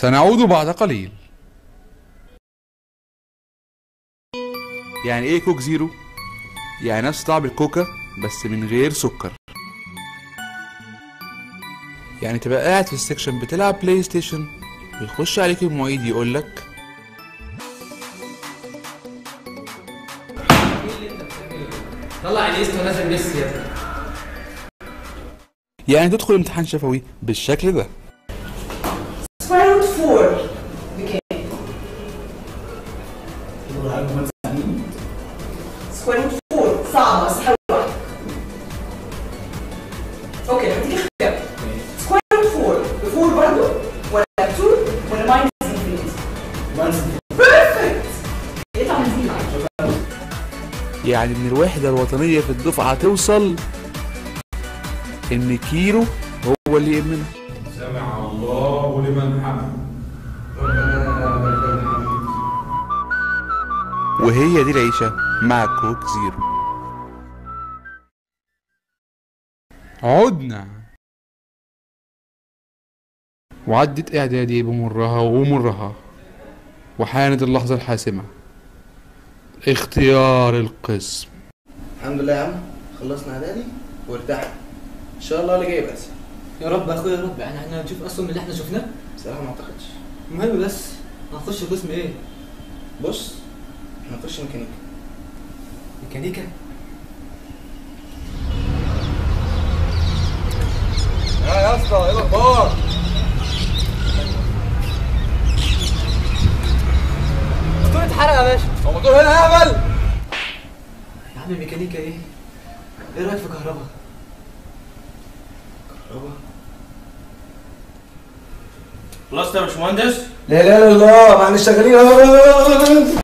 سنعود بعد قليل. يعني إيه Coke Zero؟ يعني نفس طعم الكوكا بس من غير سكر. يعني تبقى قاعد في ال section بتلعب PlayStation ويخش عليك المعيد يقولك. طلع انيستا ونزل ميسي يعني تدخل امتحان شفوي بالشكل ده. 24 صعبة بس okay هديك اختيار. square four four برضه ولا two ولا minus infinity minus يعني من الوحدة الوطنية في الدفعة توصل إن كيرلس هو اللي يؤمنا سمع الله لمن حمد. وهي دي العيشة مع Coke Zero. عدنا. وعدت إعدادي بحلوها ومرها وحانت اللحظة الحاسمة. اختيار القسم. الحمد لله يا عم خلصنا إعدادي وارتحنا إن شاء الله اللي جاي بس. يا رب يا أخويا يا رب. يعني إحنا هنشوف أصلا من اللي إحنا شفناه. بصراحة ما أعتقدش. المهم بس هنخش قسم إيه؟ بص إحنا نخش ميكانيكا. ميكانيكا؟ يا اسطى إيه الاخبار؟ الدكتور اتحرق يا باشا. هو موتور هنا يا هبل. يا عم ميكانيكا إيه؟ إيه رأيك في كهرباء؟ كهربا؟ خلصت يا باشمهندس. لا لا لا ما إحنا شغالين.